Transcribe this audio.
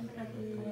Obrigada.